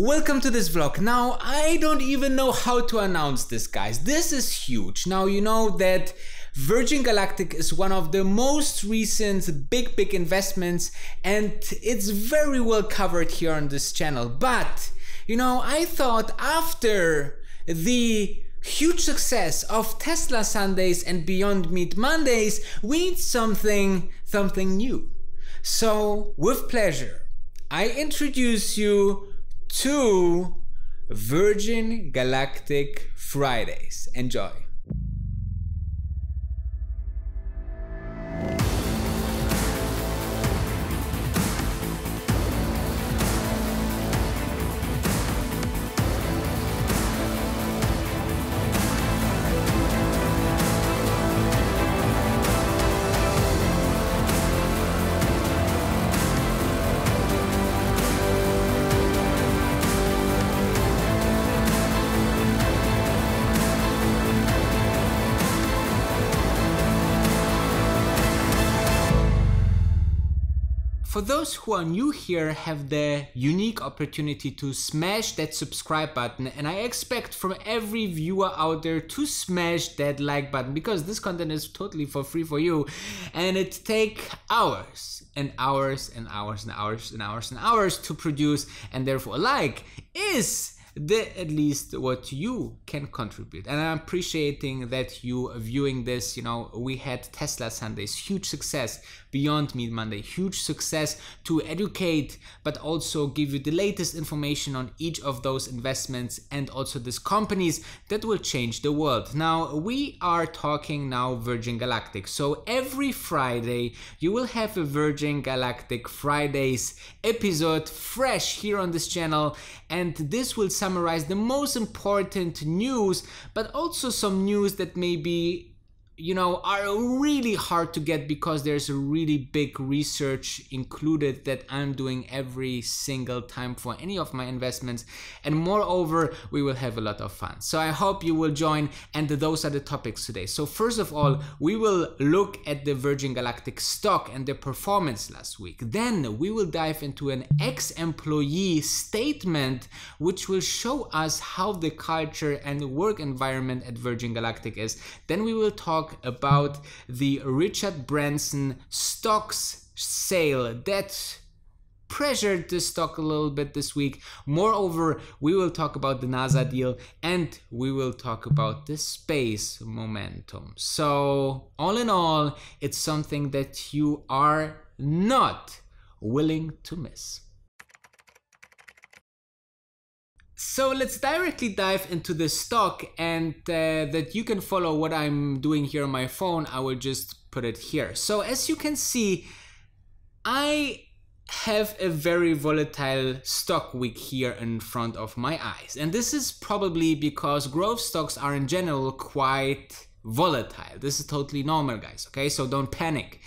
Welcome to this vlog. Now, I don't even know how to announce this, guys. This is huge. Now, you know that Virgin Galactic is one of the most recent big, big investments, and it's very well covered here on this channel. But, you know, I thought after the huge success of Tesla Sundays and Beyond Meat Mondays, we need something, something new. So, with pleasure, I introduce you to Virgin Galactic Fridays. Enjoy. For those who are new here have the unique opportunity to smash that subscribe button and I expect from every viewer out there to smash that like button because this content is totally for free for you and it take hours and hours and hours and hours and hours and hours to produce and therefore a like is the, at least what you can contribute. And i'm appreciating that you viewing this you know we had tesla sundays huge success. Beyond meat monday huge success to educate but also give you the latest information on each of those investments and also these companies that will change the world. Now we are talking now virgin galactic. So every friday you will have a virgin galactic fridays episode fresh here on this channel. And this will summarize the most important news, but also some news that maybe you know are really hard to get because there's a really big research included that I'm doing every single time for any of my investments. And moreover we will have a lot of fun. So I hope you will join and those are the topics today. So first of all we will look at the Virgin Galactic stock and the performance last week. Then we will dive into an ex-employee statement which will show us how the culture and work environment at Virgin Galactic is. Then we will talk talk about the Richard Branson stocks sale that pressured the stock a little bit this week. Moreover, we will talk about the NASA deal and we will talk about the space momentum. So, all in all, it's something that you are not willing to miss. So let's directly dive into the stock and uh, that you can follow what I'm doing here on my phone. I will just put it here. So as you can see, I have a very volatile stock week here in front of my eyes. And this is probably because growth stocks are in general quite volatile. This is totally normal guys, okay? So don't panic.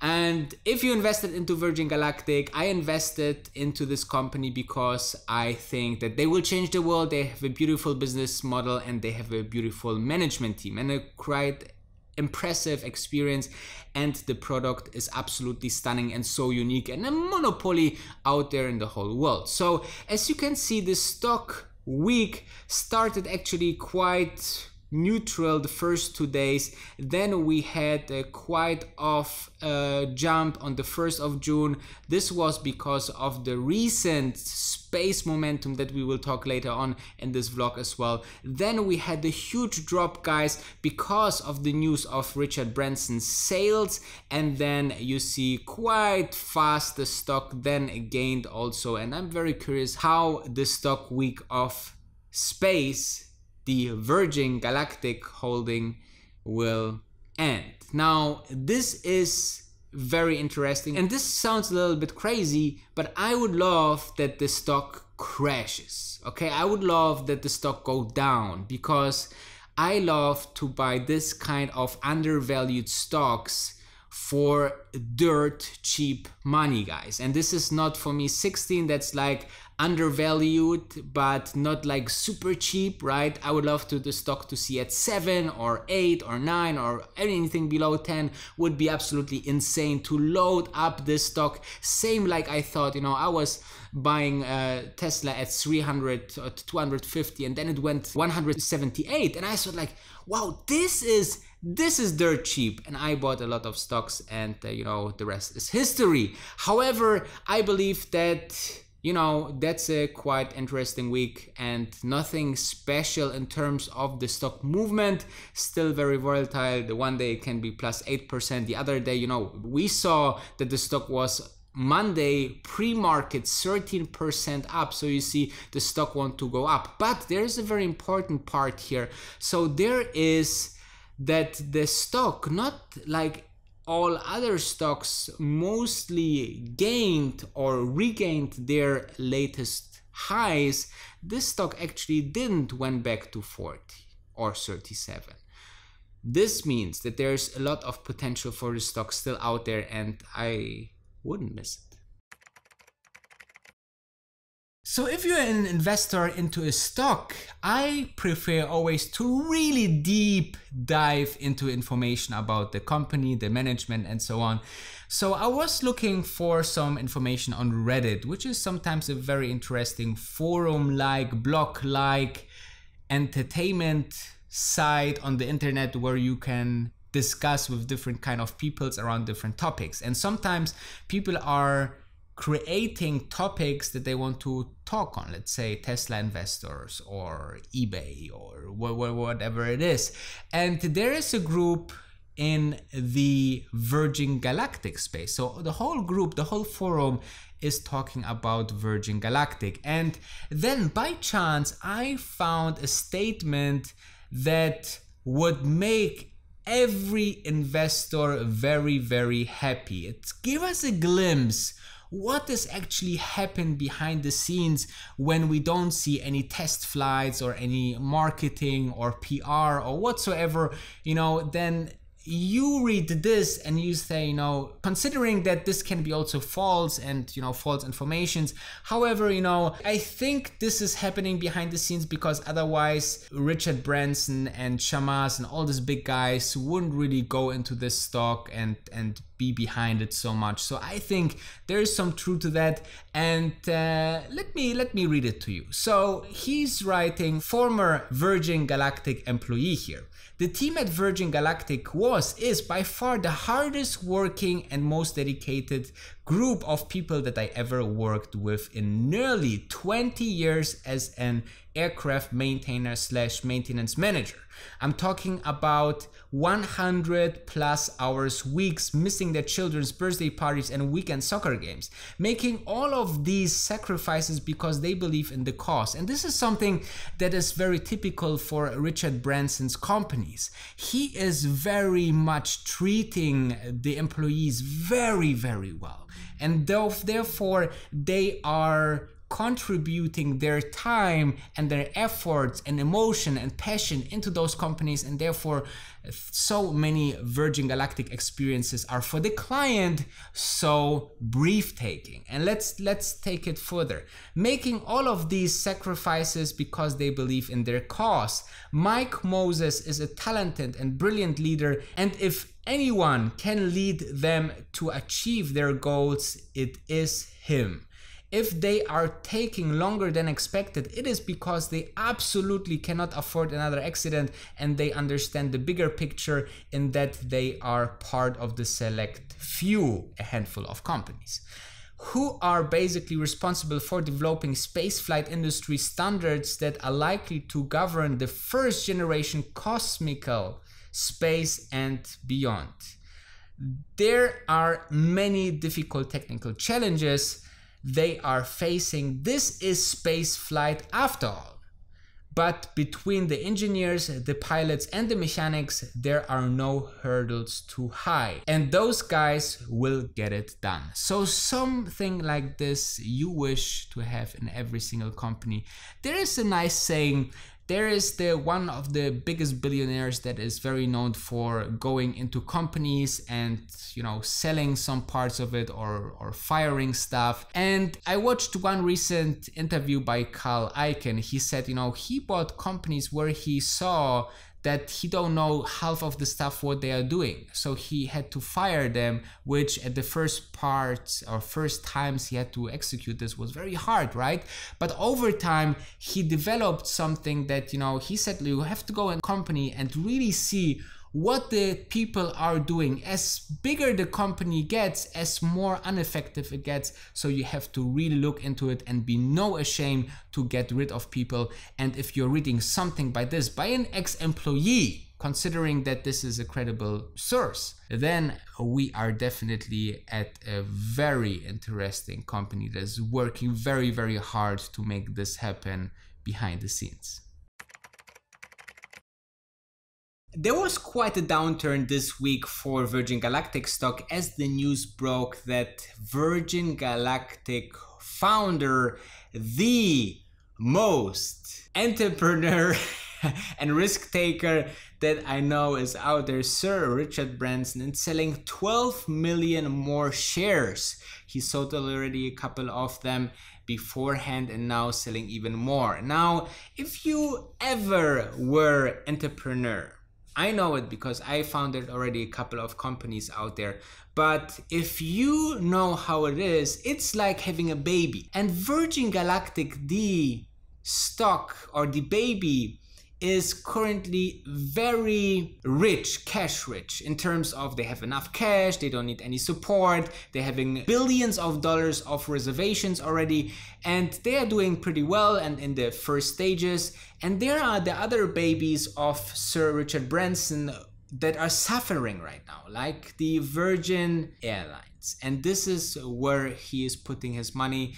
And if you invested into Virgin Galactic, I invested into this company because I think that they will change the world. They have a beautiful business model and they have a beautiful management team and a quite impressive experience and the product is absolutely stunning and so unique and a monopoly out there in the whole world. So as you can see, the stock week started actually quite neutral the first two days. Then we had a quite off uh, jump on the 1st of June. This was because of the recent space momentum that we will talk later on in this vlog as well. Then we had the huge drop guys because of the news of Richard Branson's sales. And then you see quite fast the stock then gained also. And I'm very curious how the stock week of space the Virgin Galactic holding will end. Now, this is very interesting and this sounds a little bit crazy, but I would love that the stock crashes. Okay, I would love that the stock go down because I love to buy this kind of undervalued stocks for dirt cheap money guys and this is not for me 16 that's like undervalued, but not like super cheap, right? I would love to the stock to see at seven or eight or nine or anything below 10 would be absolutely insane to load up this stock. Same like I thought, you know, I was buying uh, Tesla at 300 or 250 and then it went 178 and I thought like, wow, this is this is dirt cheap and i bought a lot of stocks and uh, you know the rest is history however i believe that you know, that's a quite interesting week and nothing special in terms of the stock movement. Still very volatile. The one day it can be plus 8%. The other day, you know, we saw that the stock was Monday pre-market 13% up so you see the stock want to go up but there's a very important part here so there is that the stock not like all other stocks mostly gained or regained their latest highs, this stock actually didn't went back to 40 or 37. This means that there's a lot of potential for the stock still out there and I wouldn't miss it. So if you're an investor into a stock, I prefer always to really deep dive into information about the company, the management and so on. So I was looking for some information on Reddit, which is sometimes a very interesting forum-like, blog-like entertainment site on the internet where you can discuss with different kind of peoples around different topics. And sometimes people are creating topics that they want to talk on, let's say Tesla investors or eBay or whatever it is. And there is a group in the Virgin Galactic space. So the whole group, the whole forum is talking about Virgin Galactic. And then by chance, I found a statement that would make every investor very, very happy. It give us a glimpse what does actually happen behind the scenes when we don't see any test flights or any marketing or PR or whatsoever, you know, then you read this and you say, you know, considering that this can be also false and, you know, false informations. However, you know, I think this is happening behind the scenes because otherwise Richard Branson and Chamath and all these big guys wouldn't really go into this stock and, and be behind it so much. So I think there is some truth to that. And uh, let me let me read it to you. So he's writing former Virgin Galactic employee here. The team at Virgin Galactic was, is by far the hardest working and most dedicated group of people that I ever worked with in nearly 20 years as an aircraft maintainer slash maintenance manager. I'm talking about 100 plus hours weeks missing their children's birthday parties and weekend soccer games, making all of these sacrifices because they believe in the cause. And this is something that is very typical for Richard Branson's companies. He is very much treating the employees very, very well. And therefore, they are contributing their time and their efforts and emotion and passion into those companies and therefore so many Virgin Galactic experiences are for the client so breathtaking. And let's let's take it further. Making all of these sacrifices because they believe in their cause. Mike Moses is a talented and brilliant leader and if anyone can lead them to achieve their goals it is him if they are taking longer than expected, it is because they absolutely cannot afford another accident and they understand the bigger picture in that they are part of the select few, a handful of companies who are basically responsible for developing spaceflight industry standards that are likely to govern the first generation cosmical space and beyond. There are many difficult technical challenges they are facing. This is space flight after all. But between the engineers, the pilots, and the mechanics, there are no hurdles too high. And those guys will get it done. So, something like this you wish to have in every single company. There is a nice saying there is the one of the biggest billionaires that is very known for going into companies and you know selling some parts of it or or firing stuff. And i watched one recent interview by carl icahn. He said you know he bought companies where he saw that he don't know half of the stuff what they are doing. So he had to fire them which at the first parts or first times he had to execute this was very hard right? But over time he developed something that you know he said you have to go in company and really see what the people are doing. As bigger the company gets, as more ineffective it gets. So you have to really look into it and be no ashamed to get rid of people. And if you're reading something by this, by an ex-employee, considering that this is a credible source, then we are definitely at a very interesting company that's working very, very hard to make this happen behind the scenes. There was quite a downturn this week for Virgin Galactic stock as the news broke that Virgin Galactic founder, the most entrepreneur and risk taker that I know is out there, Sir Richard Branson, is selling 12 million more shares. He sold already a couple of them beforehand and now selling even more. Now, if you ever were entrepreneur, I know it because I founded already a couple of companies out there. But if you know how it is, it's like having a baby. And Virgin Galactic, the stock or the baby is currently very rich, cash rich, in terms of they have enough cash, they don't need any support, they're having billions of dollars of reservations already, and they are doing pretty well and in the first stages. And there are the other babies of Sir Richard Branson that are suffering right now, like the Virgin Airlines. And this is where he is putting his money.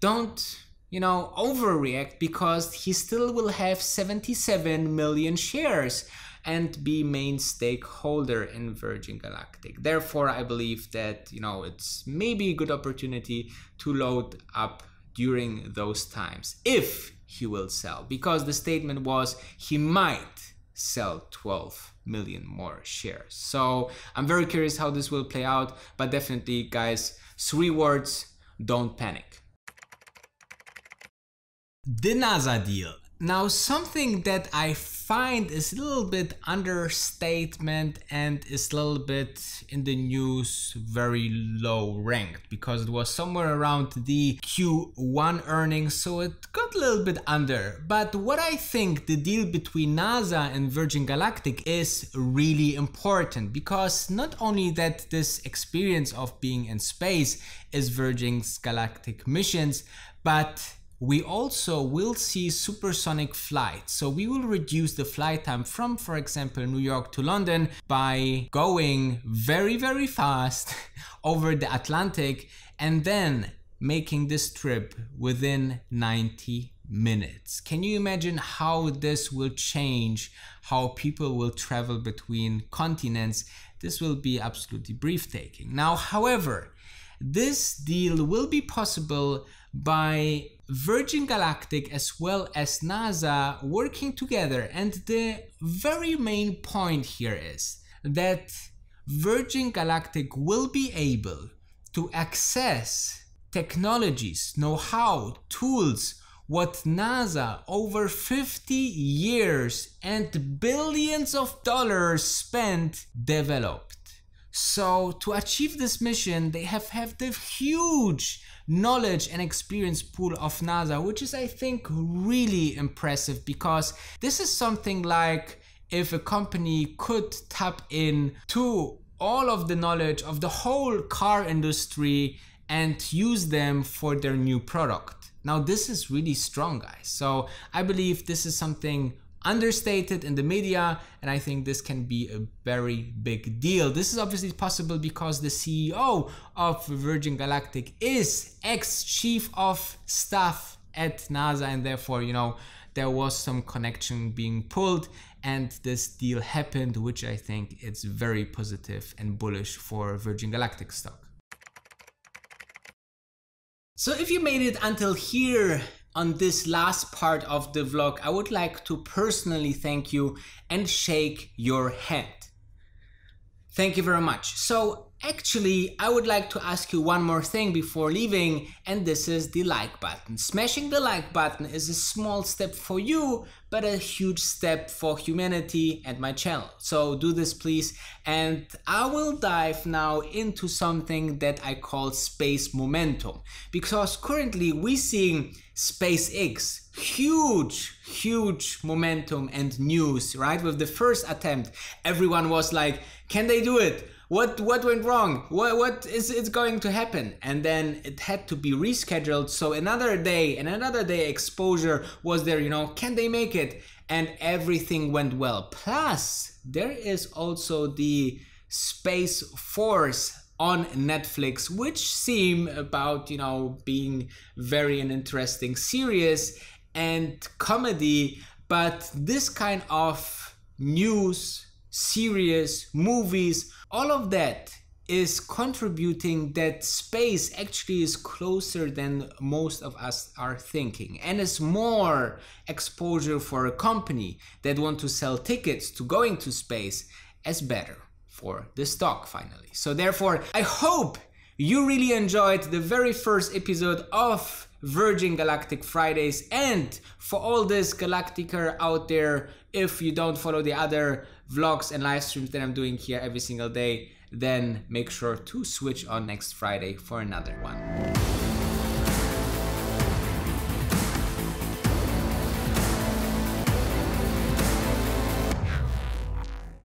Don't you know, overreact because he still will have 77 million shares and be main stakeholder in Virgin Galactic. Therefore, I believe that, you know, it's maybe a good opportunity to load up during those times if he will sell because the statement was he might sell 12 million more shares. So I'm very curious how this will play out, but definitely guys, three words, don't panic. The NASA deal. Now something that I find is a little bit understatement and is a little bit in the news very low ranked because it was somewhere around the Q1 earnings so it got a little bit under but what I think the deal between NASA and Virgin Galactic is really important because not only that this experience of being in space is Virgin's galactic missions but we also will see supersonic flight. So we will reduce the flight time from, for example, New York to London by going very, very fast over the Atlantic and then making this trip within 90 minutes. Can you imagine how this will change how people will travel between continents? This will be absolutely breathtaking. Now, however, this deal will be possible by Virgin Galactic as well as NASA working together. And the very main point here is that Virgin Galactic will be able to access technologies, know-how, tools, what NASA over 50 years and billions of dollars spent developed. So to achieve this mission, they have have the huge knowledge and experience pool of NASA, which is I think really impressive because this is something like if a company could tap in to all of the knowledge of the whole car industry and use them for their new product. Now this is really strong guys. So I believe this is something understated in the media and I think this can be a very big deal. This is obviously possible because the CEO of Virgin Galactic is ex-chief of staff at NASA and therefore, you know, there was some connection being pulled and this deal happened, which I think is very positive and bullish for Virgin Galactic stock. So if you made it until here, on this last part of the vlog, I would like to personally thank you and shake your hand. Thank you very much. So actually, I would like to ask you one more thing before leaving, and this is the like button. Smashing the like button is a small step for you, but a huge step for humanity and my channel. So do this please, and I will dive now into something that I call space momentum, because currently we're seeing SpaceX huge huge momentum and news right? With the first attempt everyone was like can they do it what what went wrong? What what is it's going to happen? And then it had to be rescheduled. So another day and another day exposure was there you know can they make it? And everything went well. Plus there is also the space force on Netflix, which seem about you know being very an interesting series and comedy, but this kind of news, series, movies, all of that is contributing that space actually is closer than most of us are thinking and is more exposure for a company that want to sell tickets to going to space as better for the stock finally. So therefore, I hope you really enjoyed the very first episode of Virgin Galactic Fridays and for all this Galactica out there, if you don't follow the other vlogs and live streams that I'm doing here every single day, then make sure to switch on next Friday for another one.